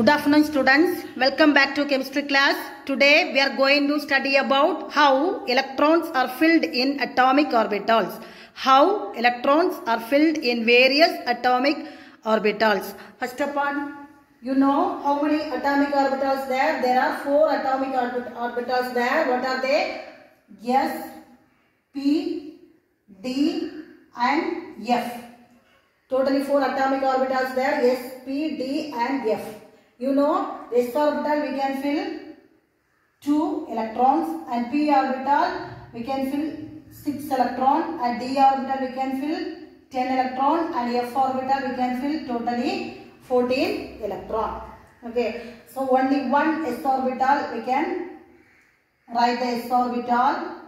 Good afternoon students. Welcome back to chemistry class. Today we are going to study about how electrons are filled in atomic orbitals. How electrons are filled in various atomic orbitals. First of all, you know how many atomic orbitals there? There are four atomic orbit orbitals there. What are they? S, P, D and F. Totally four atomic orbitals there. S, P, D and F. You know, S orbital we can fill 2 electrons and P orbital we can fill 6 electron and D orbital we can fill 10 electron and F orbital we can fill totally 14 electron. Okay, so only one S orbital we can write the S orbital.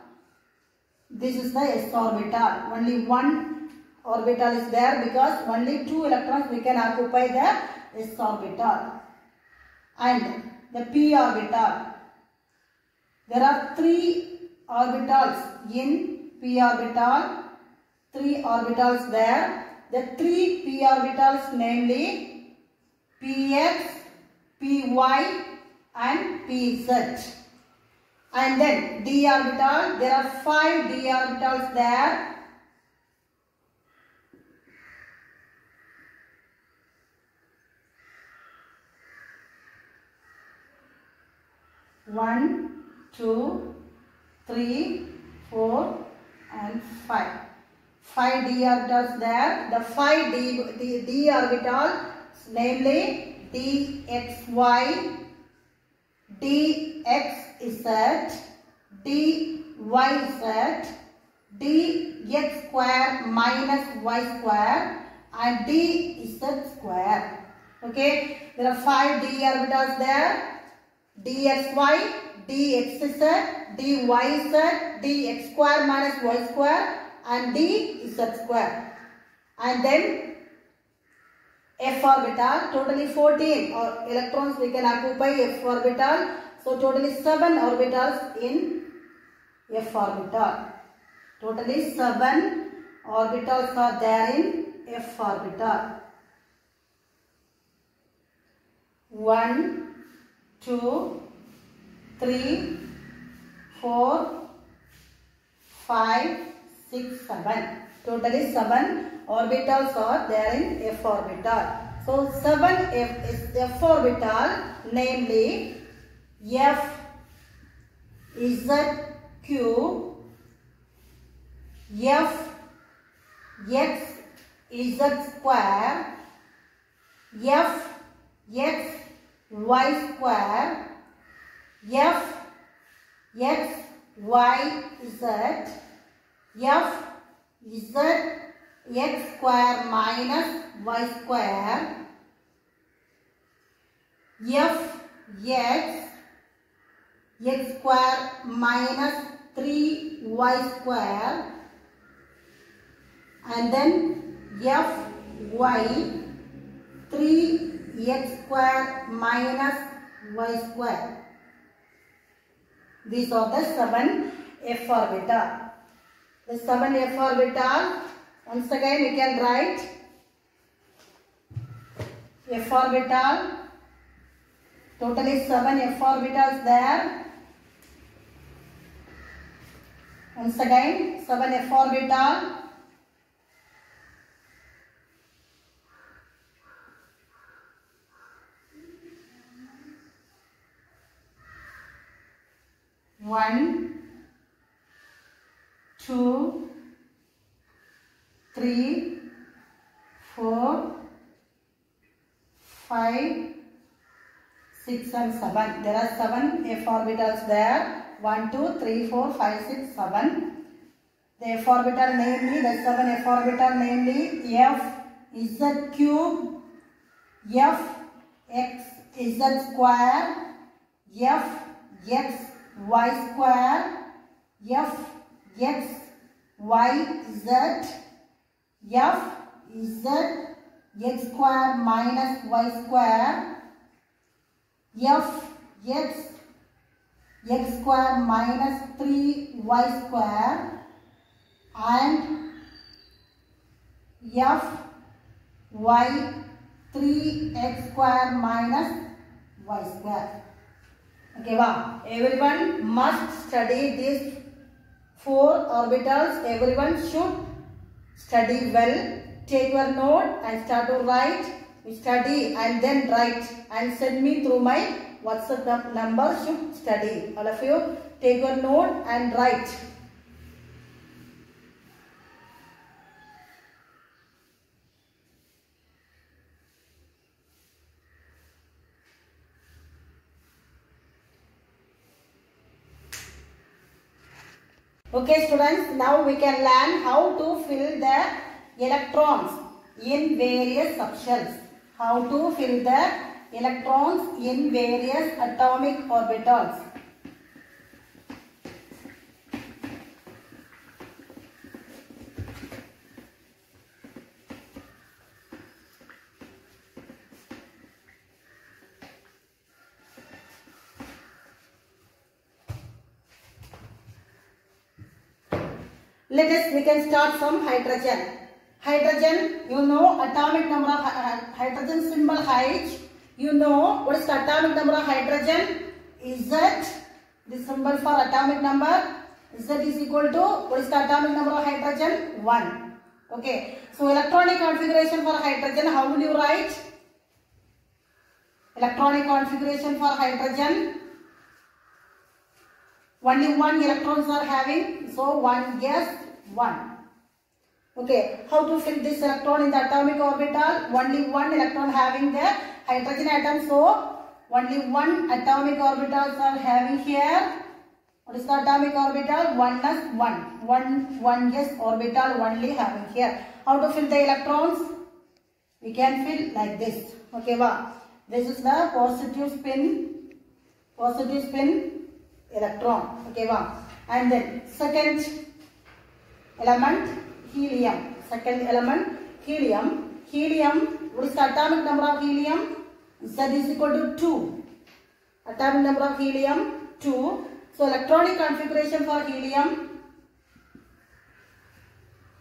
This is the S orbital. Only one orbital is there because only two electrons we can occupy the S orbital and the p orbital. There are three orbitals in p orbital, three orbitals there. The three p orbitals namely px, py and pz. And then d orbital, there are five d orbitals there. One, two, three, four, and five. Five d orbitals there. The five d, d, d orbital, namely dxy, dxz, dyz, dx square minus y square, and dz square. Okay, there are five d orbitals there dxy, dxz, dyz, dx square minus y square and dz square. And then f orbital, totally 14 or electrons we can occupy f orbital. So totally 7 orbitals in f orbital. Totally 7 orbitals are there in f orbital. 1, two, three, four, five, six, seven. Totally seven orbitals are there in F orbital. So seven F is F orbital, namely F Z Q F X Z square F X y square f x y z f z x square minus y square f x x square minus 3y square and then f y 3 x square minus y square. These are the seven f orbital. The seven f orbital, once again we can write f orbital, totally seven f orbitals there. Once again, seven f orbital. One, two, three, four, five, six and seven. There are seven f orbitals there. One, two, three, four, five, six, seven. The f orbital namely, the seven f orbital namely f is z cube, f x is z square, f x y square f x y z f z x square minus y square f x x square minus 3y square and f y 3x square minus y square. Okay, wow. Everyone must study these four orbitals. Everyone should study well. Take your note and start to write. Study and then write and send me through my WhatsApp number. Should study. All of you take your note and write. Okay students, now we can learn how to fill the electrons in various subshells. How to fill the electrons in various atomic orbitals. Let us, can start from hydrogen. Hydrogen, you know atomic number of hydrogen symbol H. You know what is the atomic number of hydrogen? Z. This symbol for atomic number. Z is equal to what is the atomic number of hydrogen? 1. Okay. So electronic configuration for hydrogen, how will you write? Electronic configuration for hydrogen. Only one electrons are having, so one s, one. Okay, how to fill this electron in the atomic orbital? Only one electron having the hydrogen atom, so only one atomic orbitals are having here. What is the atomic orbital? One plus one. One, one s orbital only having here. How to fill the electrons? We can fill like this. Okay, wow. This is the positive spin, positive spin electron. Okay, wow. And then second element helium. Second element helium. Helium, what is the atomic number of helium? Z is equal to 2. Atomic number of helium 2. So electronic configuration for helium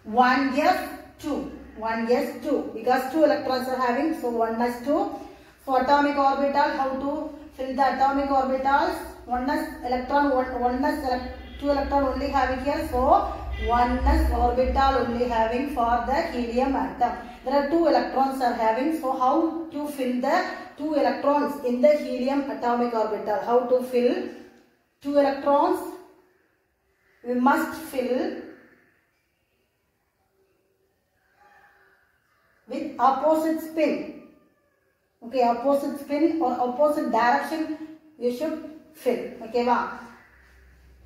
1 yes 2. 1 yes 2 because 2 electrons are having so 1 plus 2. So atomic orbital how to fill the atomic orbitals 1 plus electron 1, one plus 2 electron only having here so 1 plus orbital only having for the helium atom. There are 2 electrons are having so how to fill the 2 electrons in the helium atomic orbital. How to fill 2 electrons? We must fill with opposite spin. Okay, opposite spin or opposite direction you should fill. Okay, wow.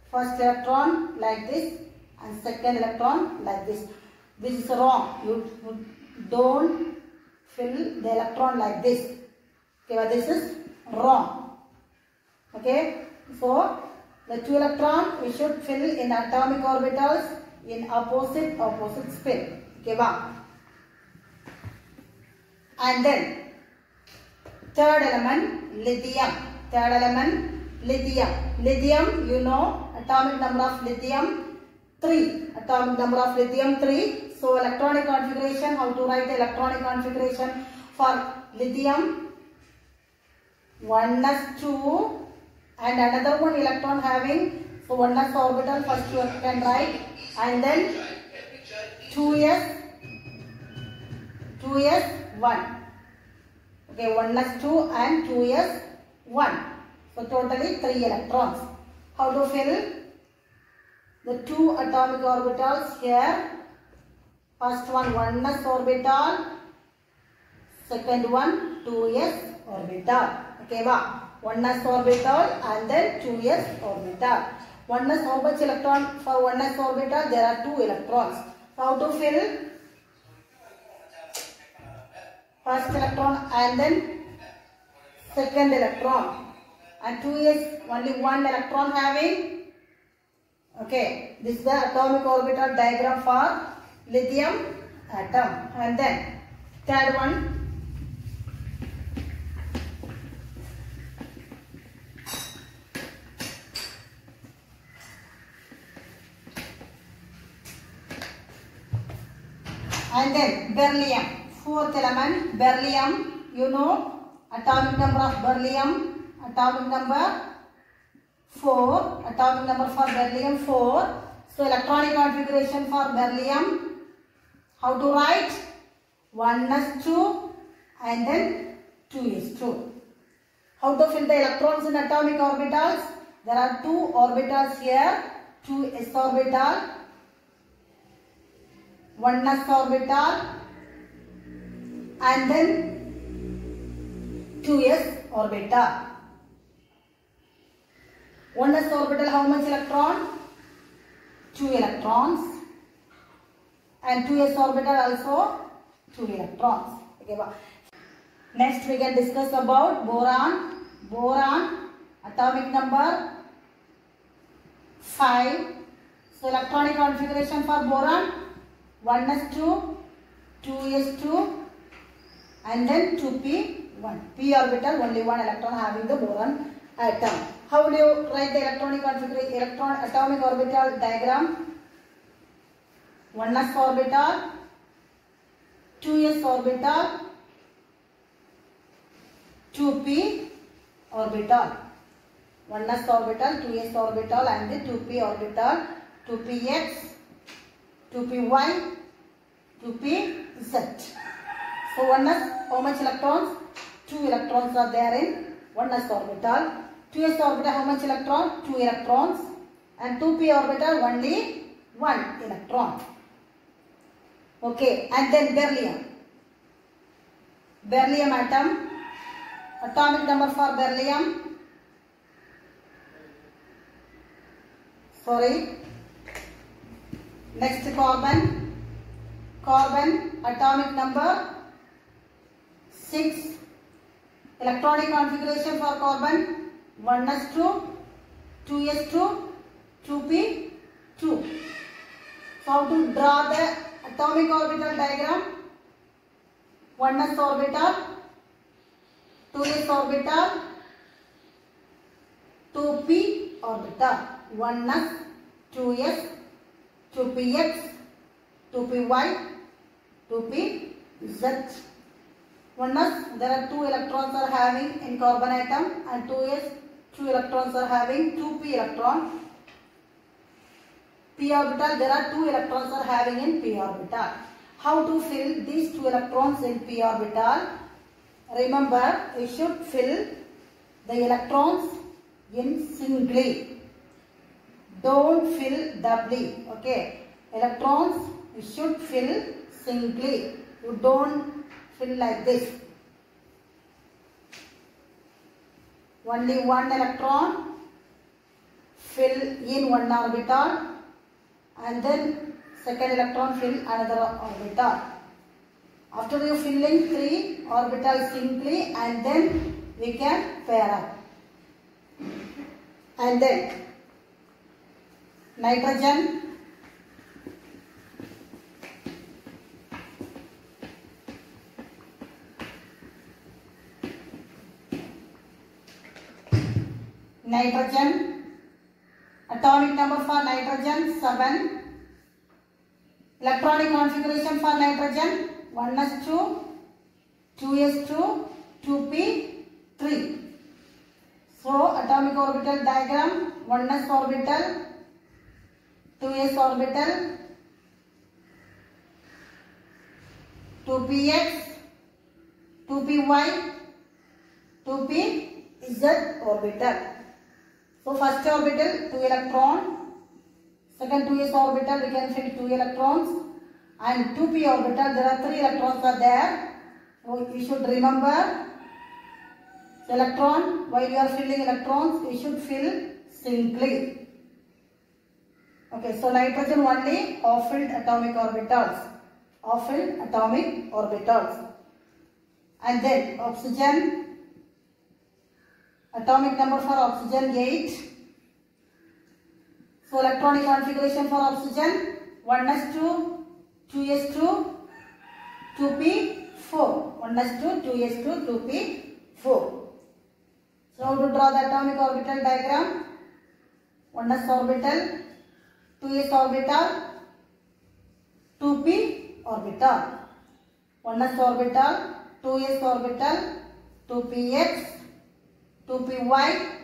First electron like this and second electron like this. This is wrong. You, don't fill the electron like this. Okay, but this is wrong. Okay, so the two electron we should fill in atomic orbitals in opposite opposite spin. Okay, wow. And then third element lithium. Third element lithium. Lithium, you know, atomic number of lithium 3. Atomic um, number of lithium 3. So electronic configuration, how to write the electronic configuration for lithium. 1 plus 2 and another one electron having. So 1 plus orbital first you can write. And then 2s 2s 1 okay 1 plus 2 and 2s 1 so totally 3 electrons. How to fill the two atomic orbitals here. First one 1 plus orbital. Second one 2s orbital. Okay wow 1s orbital and then 2s orbital. 1s how much electron. For 1s orbital there are two electrons. How to fill? First electron and then second electron. And 2s only one electron having okay this is the atomic orbital diagram for lithium atom. And then third one. And then beryllium. Fourth element beryllium. You know atomic number of beryllium, atomic number 4, atomic number for beryllium 4. So electronic configuration for beryllium, how to write? One 1s2 and then two 2s2. How to fill the electrons in atomic orbitals? There are two orbitals here, 2s orbital, 1s orbital and then 2s orbital. 1s orbital how much electron? 2 electrons and 2s orbital also 2 electrons. Okay, Next we can discuss about boron. Boron atomic number 5. So electronic configuration for boron 1s2, 2s2 and then 2p1. p orbital only one electron having the boron atom. How will you write the electronic configuration electron atomic orbital diagram? 1s orbital, 2s orbital, 2p orbital. 1s orbital, 2s orbital and the 2p orbital, 2px, 2py, 2pz. So 1s, how much electrons? 2 electrons are there in 1s orbital. 2s orbital, how much electron? 2 electrons. And 2p orbital, only 1 electron. Okay, and then beryllium. Beryllium atom, atomic number for beryllium. Sorry. Next carbon. Carbon atomic number 6. Electronic configuration for carbon 1s2, 2s2, 2p2. So how to draw the atomic orbital diagram? 1s orbital, 2s orbital, 2p orbital. 1s, 2s, 2px, 2py, 2pz. 1s, there are two electrons are having in carbon atom and 2s, two electrons are having 2p electron. p orbital, there are two electrons are having in p orbital. How to fill these two electrons in p orbital? Remember, we should fill the electrons in singly. Don't fill doubly. Okay. Electrons, you should fill singly. You don't fill like this. Only one electron fill in one orbital and then second electron fill another orbital. After you filling three orbitals simply and then we can pair up. And then nitrogen nitrogen atomic number for nitrogen 7 electronic configuration for nitrogen 1s2 2s2 2p3 so atomic orbital diagram 1s orbital 2s orbital 2px 2py 2pz orbital so first orbital 2 electron second 2s orbital we can fill 2 electrons. And 2p orbital there are 3 electrons are there. So you should remember electron while you are filling electrons you should fill singly okay so nitrogen only off filled atomic orbitals. Off filled atomic orbitals. And then oxygen atomic number for oxygen 8 so electronic configuration for oxygen 1s2 2s2 2p4 1s2 2s2 2p4 so how to draw the atomic orbital diagram 1s orbital 2s orbital 2p orbital 1s orbital 2s orbital 2px, 2py,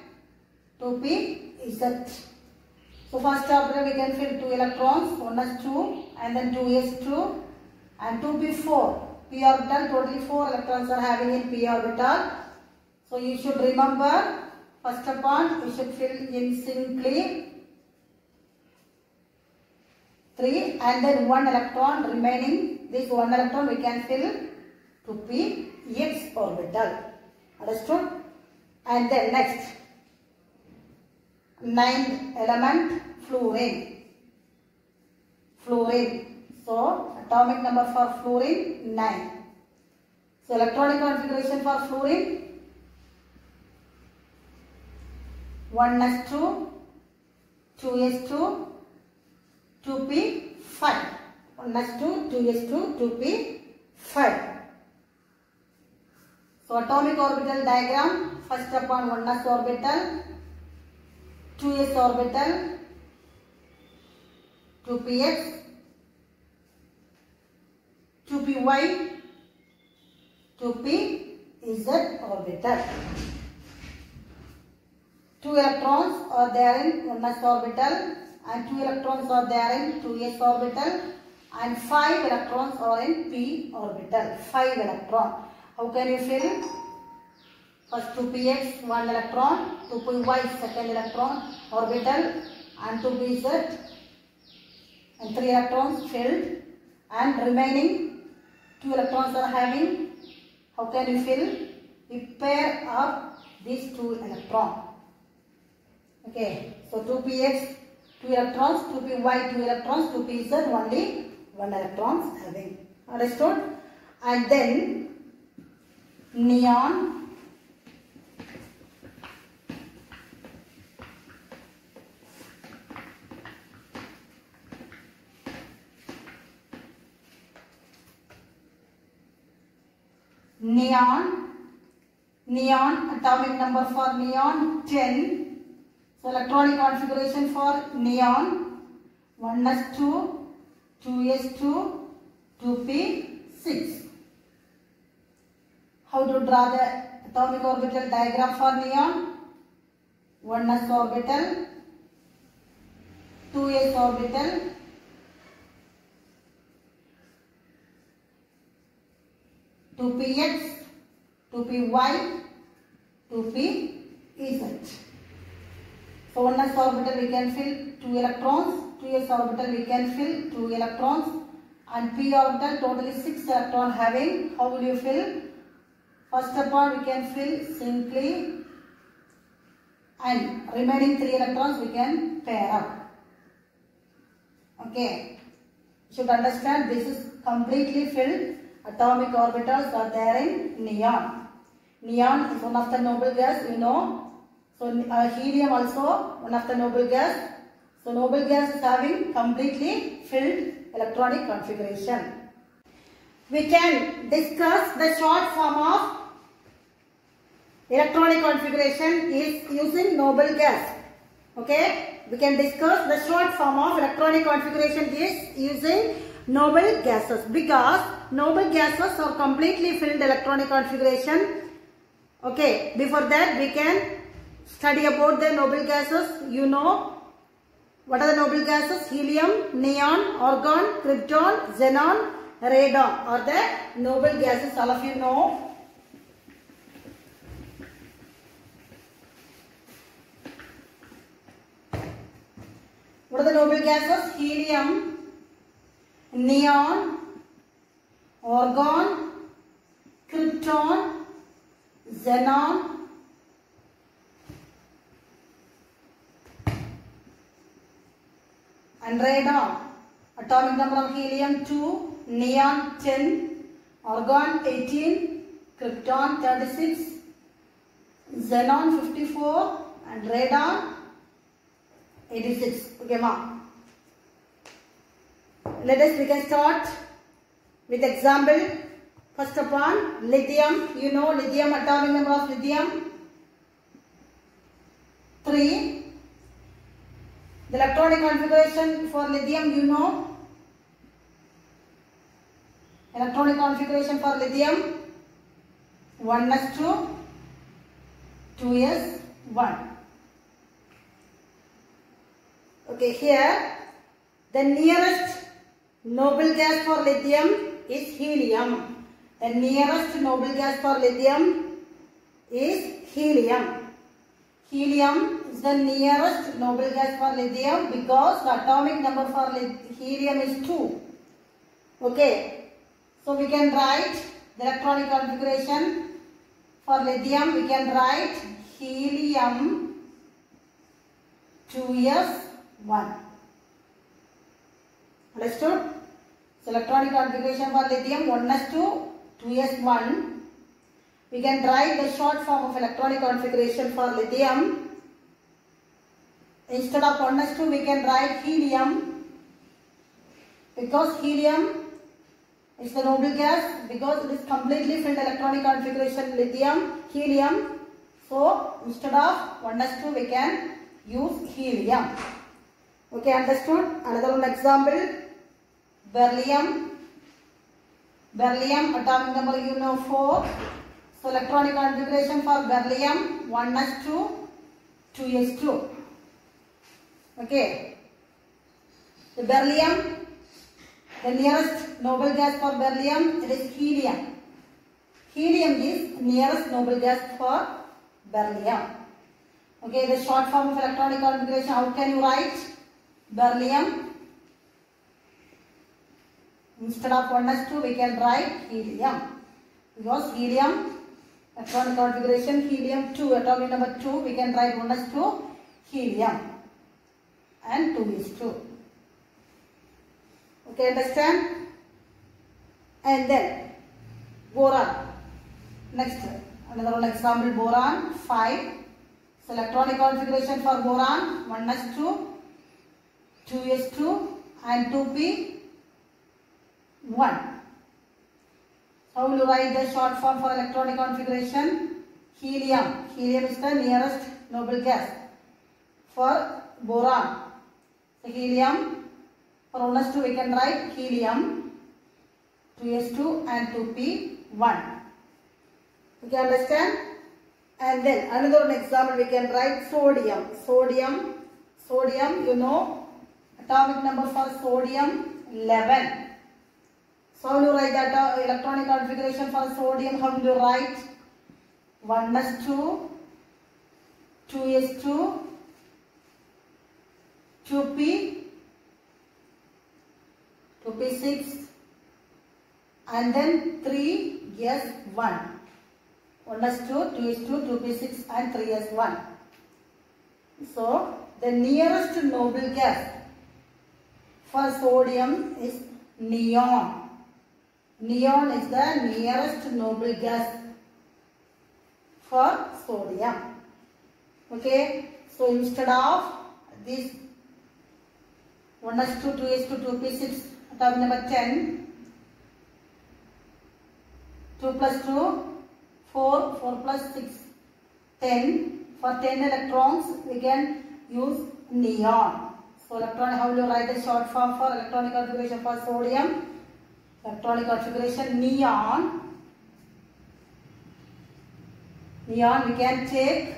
2pz. So first orbital we can fill 2 electrons, 1s2 and then 2s2 and 2p4. p orbital, totally 4 electrons are having in p orbital. So you should remember, first of all, you should fill in simply 3 and then 1 electron remaining. This 1 electron we can fill to p x orbital. Understood? And then next, ninth element fluorine. Fluorine. So atomic number for fluorine 9. So electronic configuration for fluorine 1s2, 2s2, 2p5. 1s2, 2s2, 2p5. So atomic orbital diagram first upon 1s orbital, 2s orbital, 2px, 2py, 2pz orbital. Two electrons are there in 1s orbital and two electrons are there in 2s orbital and five electrons are in p orbital. Five electron. How can you fill? First 2px, one electron, 2py, second electron orbital and 2pz and three electrons filled and remaining two electrons are having. How can you fill? You pair up these two electrons. Okay, so 2px, 2 electrons, 2py, 2 electrons, 2pz, only 1 electrons having. Understood? And then neon, neon, neon, atomic number for neon 10. So electronic configuration for neon 1s2, 2s2, 2p6. How to draw the atomic orbital diagram for neon? 1s orbital, 2s orbital, 2px, 2py, 2pz. So 1s orbital we can fill 2 electrons, 2s orbital we can fill 2 electrons and p orbital totally 6 electron having. How will you fill? First of all we can fill simply and remaining 3 electrons we can pair up. Okay. You should understand this is completely filled. Atomic orbitals are there in neon. Neon is one of the noble gas, you know. So uh, helium also one of the noble gas. So noble gas is having completely filled electronic configuration. We can discuss the short form of electronic configuration is using noble gas. Okay, we can discuss the short form of electronic configuration is using noble gases because noble gases are completely filled electronic configuration. Okay, before that we can study about the noble gases. You know what are the noble gases? Helium, neon, argon, krypton, xenon, radon are the noble gases. All of you know. What are the noble gases? Helium, neon, argon, krypton, xenon, and radon. Atomic number of helium 2, neon 10, argon 18, krypton 36, xenon 54 and radon 86. Okay, ma. Let us we can start with example. First upon lithium. You know lithium atomic number of lithium 3. The electronic configuration for lithium you know. Electronic configuration for lithium 1s2, 2s 1. Okay, here the nearest noble gas for lithium is helium. The nearest noble gas for lithium is helium. Helium is the nearest noble gas for lithium because the atomic number for helium is 2. Okay, so we can write the electronic configuration for lithium. We can write helium 2s1. Understood? So electronic configuration for lithium 1s2, 2s1. We can write the short form of electronic configuration for lithium. Instead of 1s2, we can write helium because helium is the noble gas because it is completely filled electronic configuration lithium, helium. So instead of 1s2, we can use helium. Okay, understood? Another one example. Beryllium. Beryllium atomic number you know 4. So electronic configuration for beryllium 1s2, 2s2. Okay. The beryllium, the nearest noble gas for beryllium it is helium. Helium is nearest noble gas for beryllium. Okay, the short form of electronic configuration, how can you write? Beryllium. Instead of 1s2, we can write helium. Because helium, electronic configuration, helium 2, atomic number 2, we can write 1s2, helium. And 2 is 2. Okay, understand? And then, boron. Next, another one example, boron 5. So electronic configuration for boron 1s2, 2s2 and 2p 1. How will you write the short form for electronic configuration? Helium. Helium is the nearest noble gas for boron. So helium for 1s2 we can write helium 2s2 and 2p 1. You can understand? And then another example we can write sodium. Sodium, sodium you know atomic number for sodium 11. So how will you write that uh, electronic configuration for sodium? How will you write? 1s2, 2s2, 2p, 2p6 and then 3s1. 1s2, 2s2, 2p6 and 3s1. So the nearest noble gas for sodium is neon. Neon is the nearest noble gas for sodium. Okay. So instead of this 1s2, 2s2, 2p6, atomic number 10, 2 plus 2, 4, 4 plus 6, 10. For 10 electrons, we can use neon. So electron, how will you write the short form for electronic configuration for sodium? Electronic configuration neon. Neon, we can take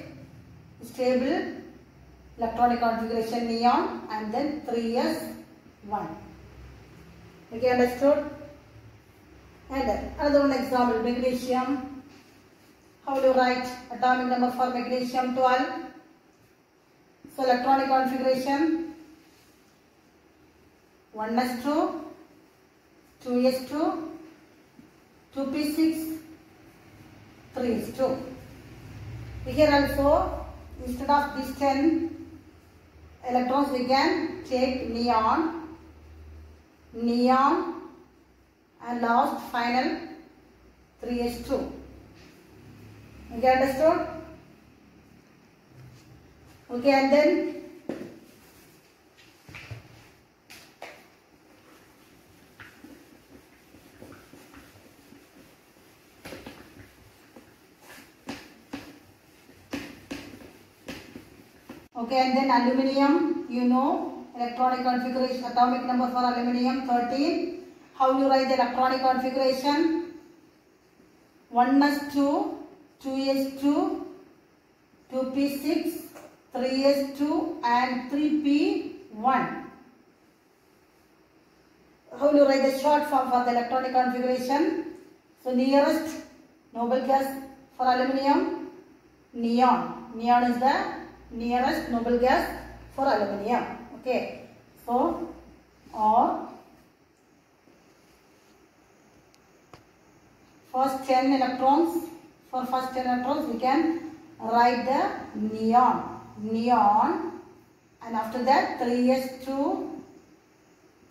stable electronic configuration neon and then 3s1. Okay, understood? And another one example, magnesium. How do you write atomic number for magnesium 12? So electronic configuration 1s2, 2s2, 2p6, 3s2. Here also instead of these 10 electrons we can take neon, neon and last final 3s2. Okay, understood? Okay, and then Okay, and then aluminium, you know, electronic configuration, atomic number for aluminium 13. How you write the electronic configuration? 1s2, 2s2, 2p6, 3s2 and 3p1. How you write the short form for the electronic configuration? So nearest noble gas for aluminium, neon. Neon is the nearest noble gas for aluminium. Okay. So or first 10 electrons for first 10 electrons we can write the neon neon and after that 3s2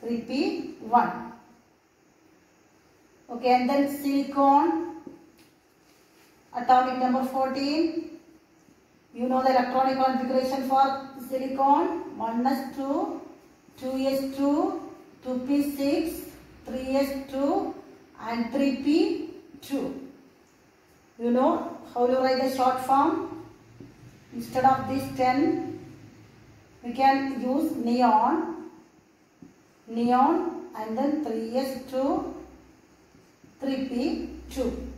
3p1 okay and then silicon atomic number 14 you know the electronic configuration for silicon? 1s2 2s2 2p6 3s2 and 3p2 you know how you write the short form? Instead of this 10 we can use neon neon and then 3s2 3p2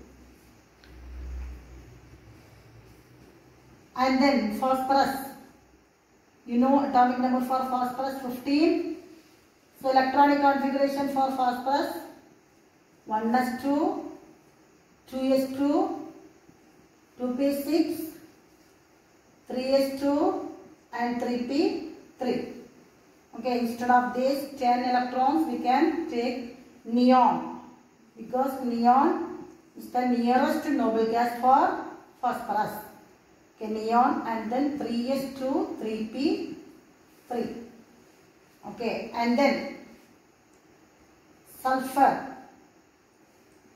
and then phosphorus. You know atomic number for phosphorus? 15 so electronic configuration for phosphorus? 1s2 2s2 2p6 3s2 and 3p3 okay instead of this 10 electrons we can take neon. Because neon is the nearest noble gas for phosphorus okay neon and then 3s2 3p3 okay and then sulfur.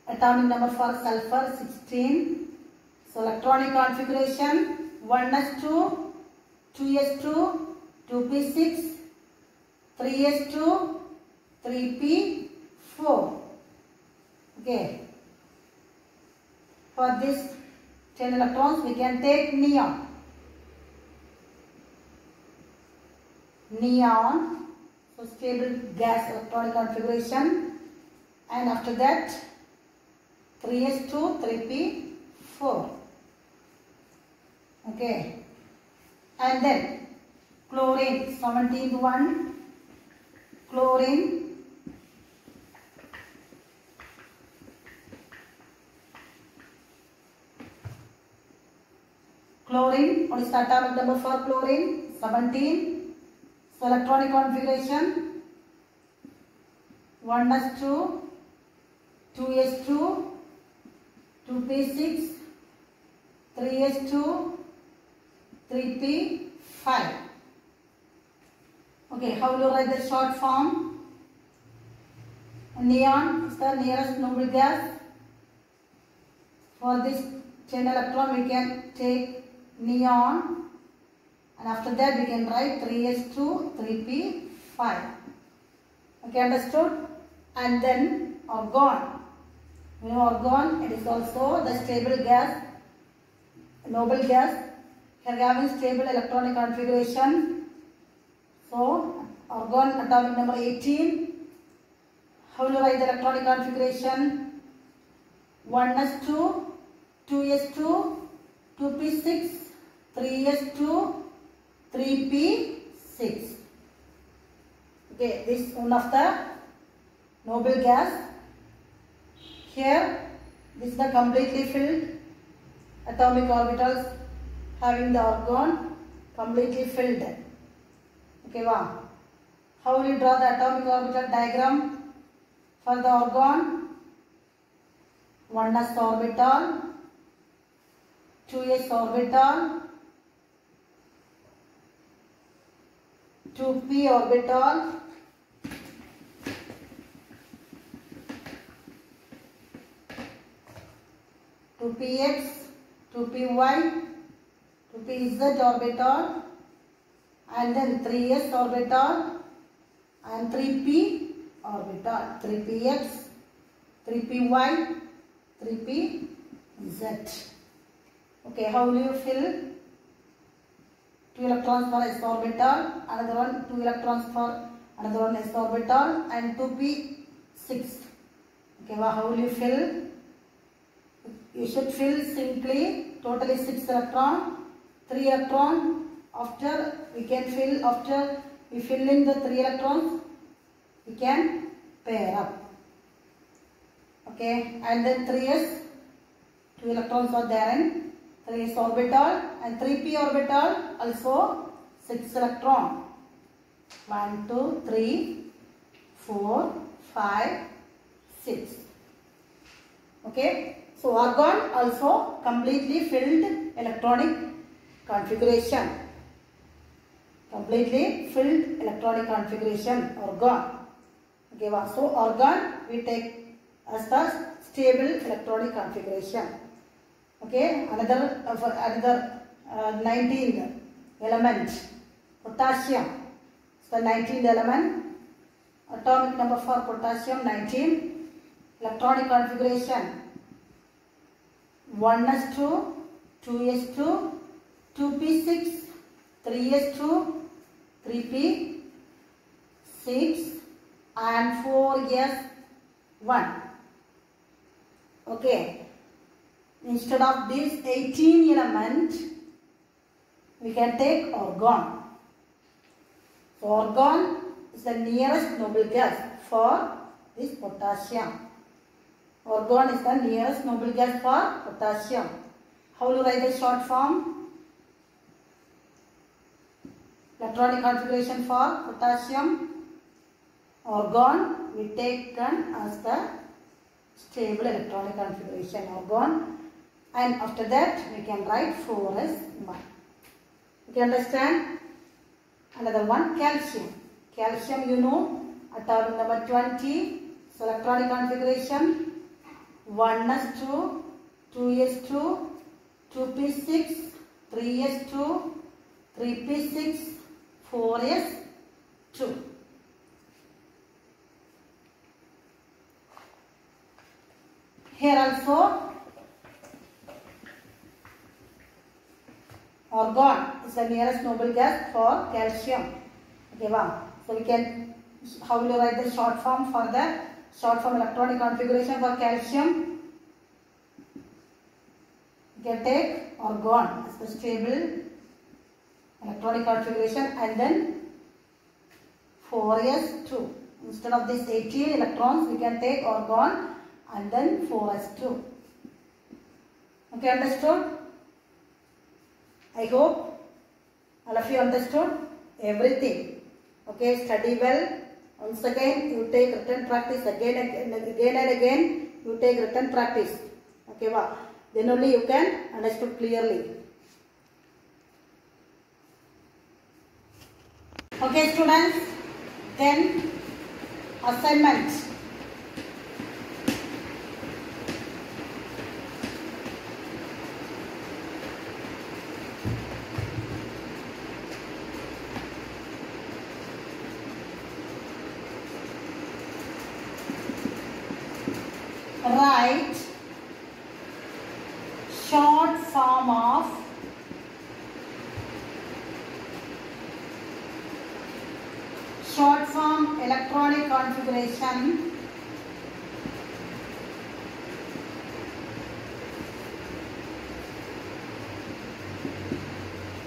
Atomic number for sulfur 16 so electronic configuration 1s2 2s2 2p6 3s2 3p4 okay. For this 10 electrons we can take neon. Neon so stable gas electronic configuration. And after that 3s2 3p4 okay. And then chlorine 17th one. Chlorine chlorine what is the atomic number for chlorine 17 so electronic configuration. 1s2 2s2 2p6 3s2 3p5 okay how will you write the short form? Neon is the nearest noble gas. For this 10 electron we can take neon and after that we can write 3s2 3p5 okay understood? And then argon. You know argon? It is also the stable gas noble gas. Here having stable electronic configuration. So argon atomic number 18 how will you write the electronic configuration? 1s2 2s2 2p6 3s2 3p6 okay this one of the noble gas. Here this is the completely filled atomic orbitals having the argon completely filled. Okay wow. How will you draw the atomic orbital diagram for the argon 1s orbital 2s orbital 2p orbital two px, two py, two pz orbital, and then 3s orbital, and 3p orbital, 3px, 3py, 3pz. Okay, how will you fill? Two electrons for s orbital, another one two electrons for another one s orbital, and 2p6. Okay, well, how will you fill? you should fill simply totally 6 electron 3 electron after we can fill after we fill in the 3 electrons we can pair up okay and then 3s 2 electrons are there in 3s orbital and 3p orbital also 6 electron 1 2 3 4 5 6 okay so argon also completely filled electronic configuration completely filled electronic configuration argon okay so argon we take as the stable electronic configuration okay? Another uh, another uh, 19th element. Potassium. So the 19th element. Atomic number for potassium 19 electronic configuration. 1s2 2s2 2p6 3s2 3p 6 and 4s1 okay instead of this 18 element we can take argon argon is the nearest noble gas for this potassium. Argon is the nearest noble gas for potassium. How you write the short form? Electronic configuration for potassium. Argon we taken as the stable electronic configuration argon and after that we can write 4 as 1 you can understand? Another one calcium. Calcium you know atomic number 20 so electronic configuration. 1s2 2s2 2p6 3s2 3p6 4s2 here also argon is the nearest noble gas for calcium. Okay wow. So we can how will you write the short form for the short form electronic configuration for calcium? You can take argon as the stable electronic configuration and then 4s2 instead of this 18 electrons we can take argon and then 4s2 okay understood i hope all of you understood everything. Okay study well. Once again you take written practice again and again and again you take written practice. Okay wow. Then only you can understood clearly. Okay students. Then assignment write short form of short form electronic configuration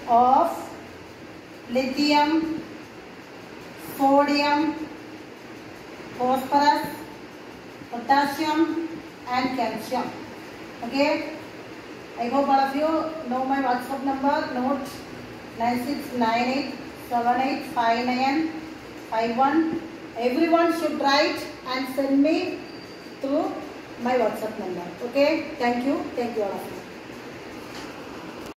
of lithium, sodium, phosphorus, potassium calcium. Okay. I hope all of you know my WhatsApp number. Note 9698785951. Everyone should write and send me through my WhatsApp number. Okay. Thank you. Thank you all of you.